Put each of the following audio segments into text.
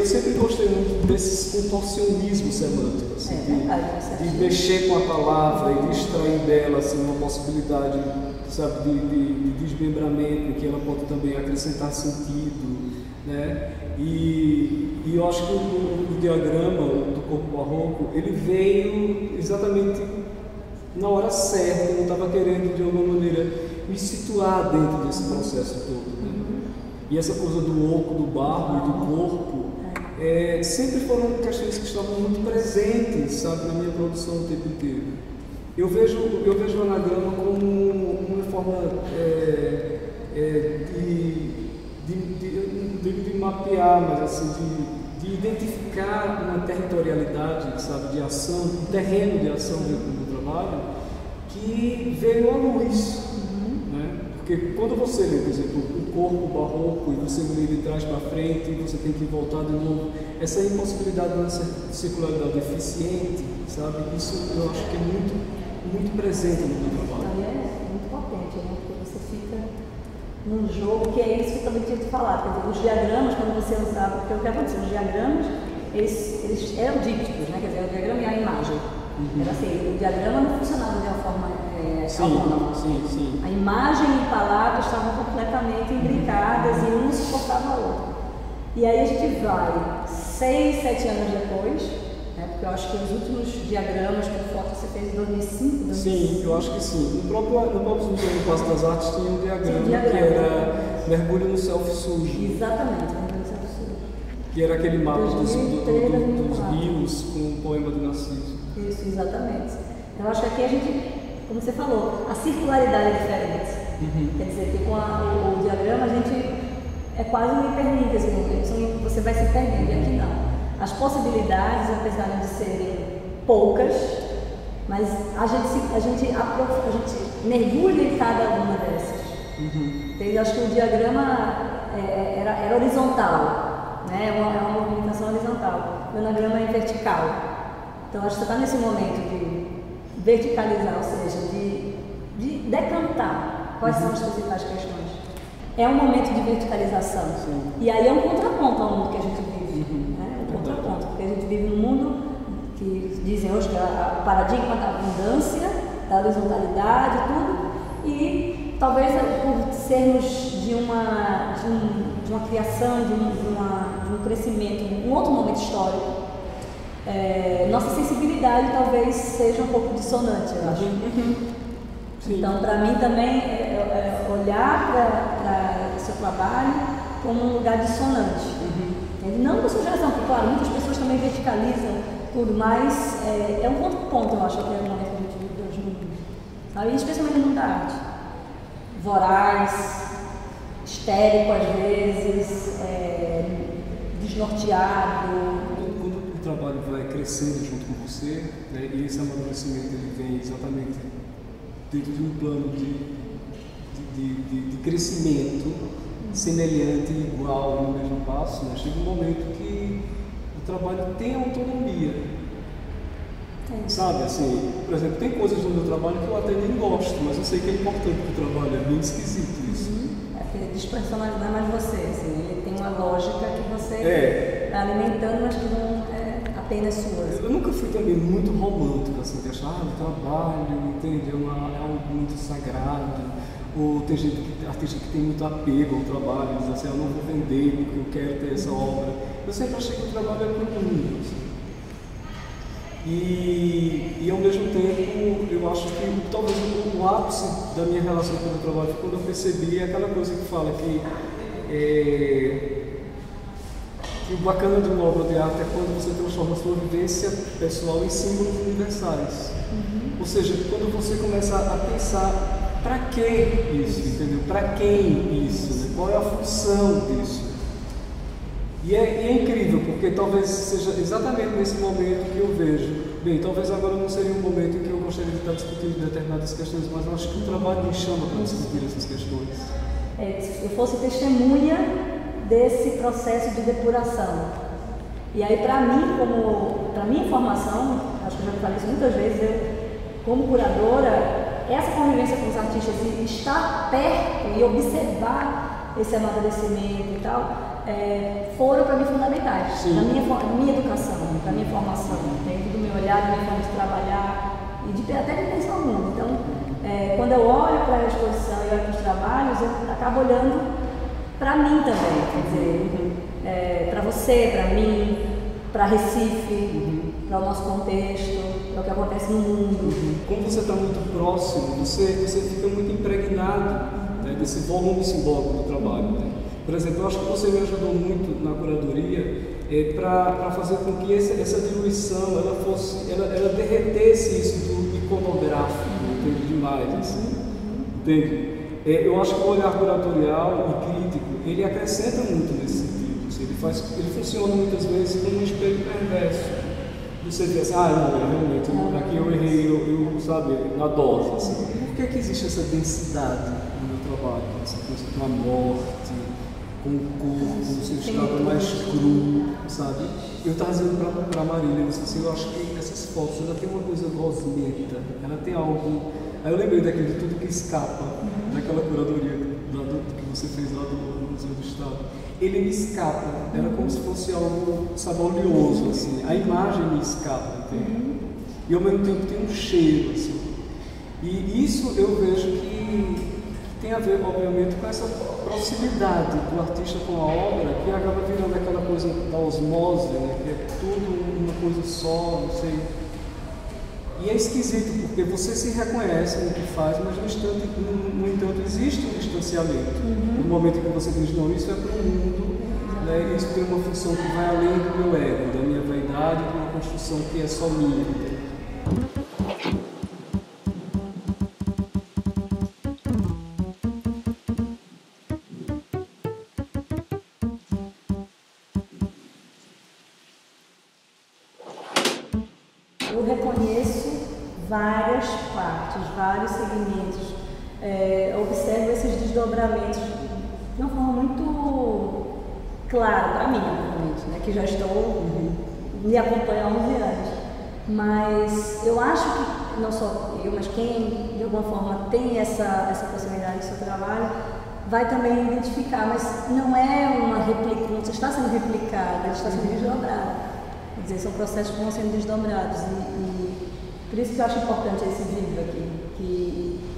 Eu sempre gostei muito desses contorcionismos semânticos, assim, É verdade, de, de mexer com a palavra e de extrair dela assim, uma possibilidade sabe, de, de- de desmembramento, que ela pode também acrescentar sentido. Né? E, e eu acho que o, o diagrama do corpo barroco ele veio exatamente na hora certa, eu estava querendo de alguma maneira me situar dentro desse processo todo. Né? E essa coisa do oco, do barro e do corpo é, sempre foram questões que estavam muito presentes, sabe, na minha produção o tempo inteiro. Eu vejo, eu vejo o anagrama como uma forma é, é, de, de, de, de mapear, mas assim, de, de identificar uma territorialidade, sabe, de ação, um terreno de ação do trabalho que veio à luz. Porque quando você lê, por exemplo, o corpo barroco e você lê de trás para frente e você tem que voltar de novo, essa impossibilidade da cir- circularidade eficiente, sabe? Isso eu acho que é muito, muito presente no meu trabalho. Aí é muito potente, né? Porque você fica num jogo que é isso que eu também tinha te falar. Quer dizer, os diagramas, quando você usava, porque o que aconteceu? Os diagramas, eles, eles eram dípticos, né? Quer dizer, o diagrama e a imagem. Era assim, o diagrama não funcionava de uma forma é, autônoma. Sim, sim. A imagem e a palavra estavam completamente imbricadas e um suportava o outro. E aí a gente vai seis, sete anos depois, né, porque eu acho que os últimos diagramas com foto você fez em 2005, 2005. Sim, eu acho que sim. No próprio, no próprio Museu do Passo das Artes tinha um diagrama, Tinha um diagrama. que era Mergulho no Self Sujo, Exatamente, no Brasil do Sul. que era aquele mapa dos, do- 2003, do- dos 2004. rios com o poema de Narciso. Isso, exatamente. Então eu acho que aqui a gente, como você falou, a circularidade é diferente. Quer dizer, que com a- o, o diagrama a gente é quase um hiperlíntese, assim, você vai se perdendo, e aqui não. As possibilidades, apesar de serem poucas, mas a gente, se- a gente, aprof- a gente mergulha em cada uma dessas. Entende? Eu acho que o diagrama é, é, era, era horizontal, né? é, uma, é uma movimentação horizontal. O anagrama é vertical. Então, acho que você está nesse momento de verticalizar, ou seja, de, de decantar quais são as principais questões. É um momento de verticalização. Sim. E aí é um contraponto ao mundo que a gente vive. Né? Um contraponto, porque a gente vive num mundo que dizem hoje que é o paradigma da abundância, da horizontalidade e tudo, e talvez por sermos de uma, de, um- de uma criação, de um, de uma- de um crescimento, um outro momento histórico, é, nossa sensibilidade talvez seja um pouco dissonante, eu acho. Sim. Então, para mim também é, é olhar para o seu trabalho como um lugar dissonante. Entende? Não com sugestão, porque, claro, muitas pessoas também verticalizam tudo, mas é, é um contraponto, eu acho, que é o momento que a gente vive hoje no mundo. Sabe? E especialmente no mundo da arte. Voraz, histérico às vezes, é, desnorteado. O trabalho vai crescendo junto com você, né, e esse amadurecimento ele vem exatamente dentro de um plano de, de, de, de- crescimento semelhante igual no mesmo passo, né, chega um momento que o trabalho tem autonomia. É. Sabe, assim, por exemplo, tem coisas no meu trabalho que eu até nem gosto, mas eu sei que é importante para o trabalho, é bem esquisito isso. É porque despersonalizar é mais você, assim, ele tem uma lógica que você É. está alimentando, mas que não é apenas sua. assim. Eu nunca fui também muito romântico, assim, de achar, ah, o trabalho, entende, é, uma- é algo muito sagrado. Ou tem gente que, artista que tem muito apego ao trabalho, diz assim, eu não vou vender porque eu quero ter essa obra. Eu sempre achei que o trabalho é para o mundo. assim. E, e ao mesmo tempo, eu acho que talvez o, ápice da minha relação com o trabalho foi quando eu percebi aquela coisa que fala que é, que o bacana de uma obra de arte é quando você transforma a sua vivência pessoal em símbolos universais. Ou seja, quando você começa a pensar para que isso, entendeu? Para quem isso? Né? Qual é a função disso? E é, e é incrível, porque talvez seja exatamente nesse momento que eu vejo. Bem, talvez agora não seria um momento em que eu gostaria de estar discutindo determinadas questões, mas eu acho que o trabalho me chama para discutir essas questões. É, se eu fosse testemunha desse processo de depuração. E aí, para mim, como para minha formação, acho que eu já falei isso muitas vezes, eu, como curadora, essa convivência com os artistas e estar perto e observar esse amadurecimento e tal, é, foram para mim fundamentais, na minha, minha educação, na minha formação, dentro do meu olhar, da minha forma de trabalhar e de, até de pensar o mundo. Então, é, quando eu olho para a exposição e olho para os trabalhos, eu acabo olhando para mim também, quer dizer, para você, para mim, para Recife, para o nosso contexto, para o que acontece no mundo. Como você está muito próximo, você, você fica muito impregnado né, desse volume simbólico do trabalho. né? Por exemplo, eu acho que você me ajudou muito na curadoria é, para fazer com que essa, essa diluição ela fosse, ela, ela derretesse isso do iconográfico, entende demais, assim, entende? É, eu acho que o olhar curatorial e crítico ele acrescenta muito nesse sentido. assim, ele faz, ele funciona muitas vezes como um espelho perverso. Você vê assim, ah, não, realmente, aqui eu errei, eu, eu, sabe, na dose. Assim. Por que, que existe essa densidade no meu trabalho? Essa coisa com a morte, com o corpo, no seu estado mais cru, sabe? Eu estava dizendo para a Marília, eu disse assim, eu acho que fotos, ela tem uma coisa gosmenta, ela tem algo... Aí eu lembrei daquele de tudo que escapa, daquela curadoria lá do, que você fez lá do Museu do Estado. Ele me escapa, era como se fosse algo, sabe, oleoso, assim, a imagem me escapa, entende? E ao mesmo tempo tem um cheiro, assim. E isso eu vejo que tem a ver, obviamente, com essa proximidade do artista com a obra, que acaba virando aquela coisa da osmose, né, que é tudo coisa só, não sei. E é esquisito, porque você se reconhece no que faz, mas no, instante, no, no entanto existe um distanciamento. No momento em que você diz, não, isso é para o mundo, né, isso tem uma função que vai além do meu ego, da minha vaidade, de uma construção que é só minha. Desdobramentos de uma forma muito clara para mim, obviamente, né, que já estou me acompanhando há 11 anos. Mas eu acho que, não só eu, mas quem de alguma forma tem essa, essa proximidade do seu trabalho, vai também identificar, mas não é uma réplica, não está sendo replicada, está sendo desdobrada. Quer dizer, são processos que vão sendo desdobrados. E, e por isso que eu acho importante esse vídeo aqui, que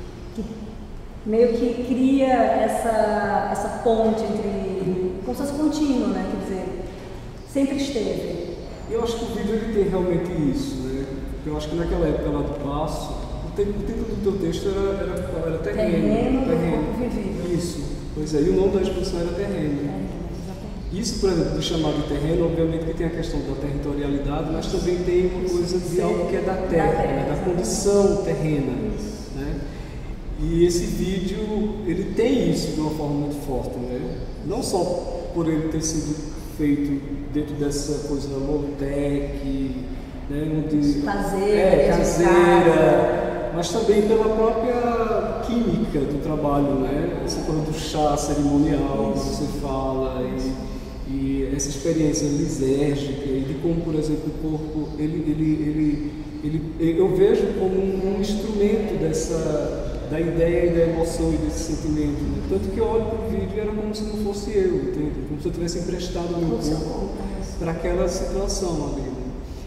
meio que cria essa, essa ponte entre. como se fosse contínuo, né? Quer dizer, sempre esteve. Eu acho que o vídeo ele tem realmente isso, né? Eu acho que naquela época lá do passo, o, te- o título do teu texto era, era, era terreno. Terreno do corpo vivido. Isso. Pois é, e o nome da exposição era terreno. É, Isso, por exemplo, de chamar de terreno, obviamente que tem a questão da territorialidade, mas também tem uma coisa de Sim. algo que é da Da terra, terra, né? da condição terrena. Isso. Né? E esse vídeo, ele tem isso de uma forma muito forte, né? Não só por ele ter sido feito dentro dessa coisa da Lowtech, né? Onde, Caseira, é, caseira, mas também pela própria química do trabalho, né? Essa coisa do chá cerimonial que você fala e, e essa experiência lisérgica e de como, por exemplo, o corpo, ele, ele, ele, ele, eu vejo como um instrumento dessa da ideia e da emoção e desse sentimento. Né? Tanto que eu olho para o vídeo era como se não fosse eu, entende? Como se eu tivesse emprestado meu corpo para aquela situação ali. né?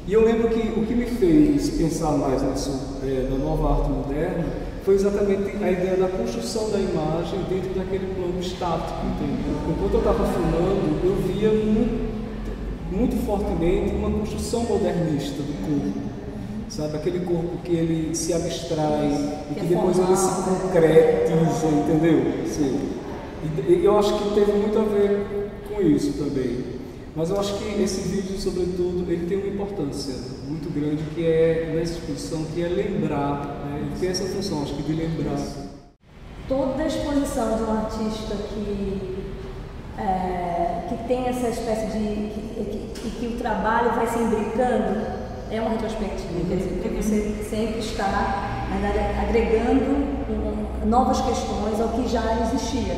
E eu lembro que o que me fez pensar mais nisso, é, na nova arte moderna, foi exatamente a ideia da construção da imagem dentro daquele plano estático, entendeu? Enquanto eu estava filmando, eu via muito, muito fortemente uma construção modernista do corpo. Sabe, aquele corpo que ele se abstrai e Que que é depois ele se concretiza, entendeu? Sim. E e eu acho que teve muito a ver com isso também. Mas eu acho que esse vídeo, sobretudo, ele tem uma importância muito grande que é nessa exposição, que é lembrar, né? ele tem essa função, acho que de lembrar. toda exposição de um artista que, é, que tem essa espécie de. que, que, que o trabalho vai se imbricando é uma retrospectiva, quer dizer, porque você sempre está na verdade, agregando novas questões ao que já existia.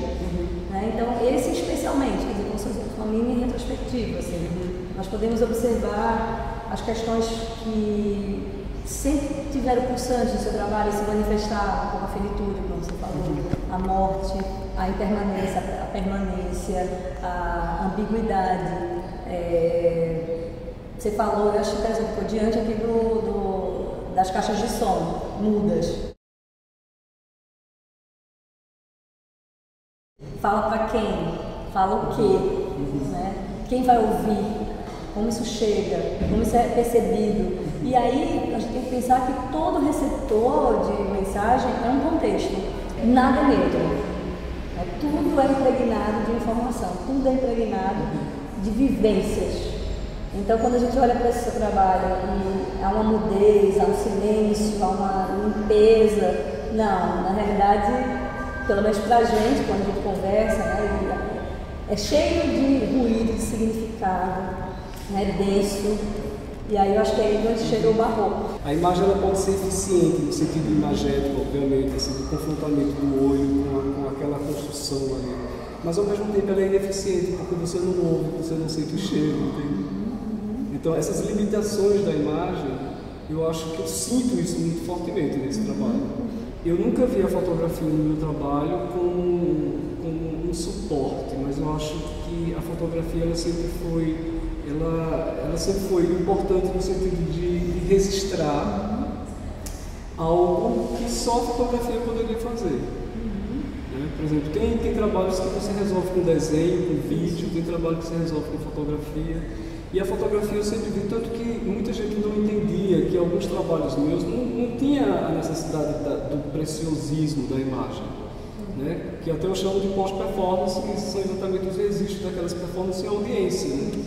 né? Então, esse especialmente, quer dizer, como se fosse uma mini retrospectiva. Assim, Nós podemos observar as questões que sempre tiveram pulsantes no seu trabalho se manifestaram, como a finitude, como você falou, a morte, a impermanência, a permanência, a ambiguidade. É, você falou, eu acho interessante, estou diante aqui do, do, das caixas de som mudas. Fala para quem? Fala o quê? Né? Quem vai ouvir? Como isso chega? Como isso é percebido? E aí a gente tem que pensar que todo receptor de mensagem é um contexto, nada é neutro. É, tudo é impregnado de informação, tudo é impregnado de vivências. Então, quando a gente olha para esse seu trabalho e há uma mudez, há um silêncio, há uma limpeza, não, na realidade, pelo menos para a gente, quando a gente conversa, né, é cheio de ruído, de significado, né, denso, e aí eu acho que é aí onde chegou o barroco. A imagem ela pode ser eficiente no sentido imagético, obviamente, assim, do confrontamento do olho com, a, com aquela construção ali. Mas ao mesmo tempo ela é ineficiente, porque você não ouve, você não sente o cheiro, entende? Então essas limitações da imagem, eu acho que eu sinto isso muito fortemente nesse trabalho. Eu nunca vi a fotografia no meu trabalho como, como um suporte, mas eu acho que a fotografia ela sempre foi ela, ela sempre foi importante no sentido de, registrar algo que só a fotografia poderia fazer. Né? Por exemplo, tem, tem trabalhos que você resolve com desenho, com vídeo, tem trabalho que você resolve com fotografia. E a fotografia eu sempre vi, tanto que muita gente não entendia que alguns trabalhos meus não, não tinha a necessidade da, do preciosismo da imagem. Né? Que até eu chamo de pós-performance, que são exatamente os registros daquelas performances em audiência. Né?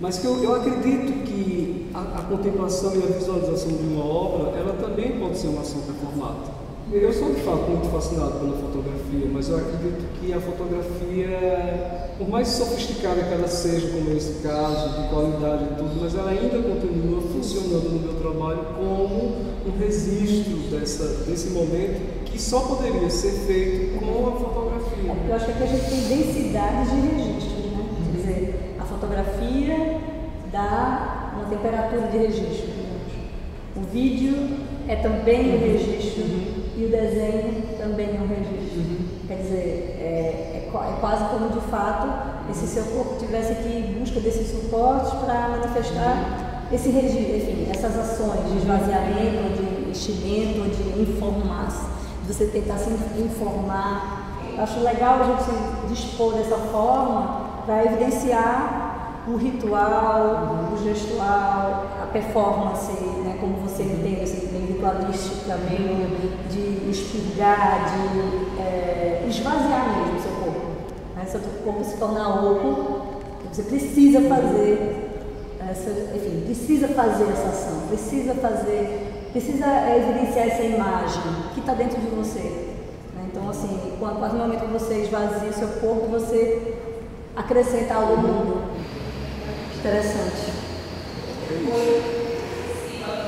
Mas que eu, eu acredito que a, a, contemplação e a visualização de uma obra, ela também pode ser uma ação performata. Eu sou de fato muito fascinado pela fotografia, mas eu acredito que a fotografia, por mais sofisticada que ela seja, como nesse caso, de qualidade e tudo, mas ela ainda continua funcionando no meu trabalho como um registro dessa, desse momento que só poderia ser feito com a fotografia. Eu acho que aqui a gente tem densidades de registro, né? Quer dizer, fotografia dá uma temperatura de registro. O vídeo é também um registro e o desenho também é um registro. Quer dizer, é, é, é, quase como de fato esse seu corpo tivesse ir em busca desses suportes para manifestar esse registro, enfim, essas ações de esvaziamento, de enchimento, de informar, de você tentar se informar. Acho legal a gente dispor dessa forma para evidenciar o ritual, o gestual, a performance, né, entende, assim, bem ritualística, meio de expurgar, de é, esvaziar mesmo o seu corpo. Né? Seu corpo se tornar oco, você precisa fazer essa, enfim, precisa fazer essa ação, precisa fazer, precisa é, evidenciar essa imagem que está dentro de você. Né? Então, assim, a partir do momento que você esvazia o seu corpo, você acrescenta algo mundo. Interessante.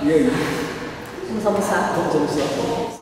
E aí? Vamos almoçar? Vamos almoçar.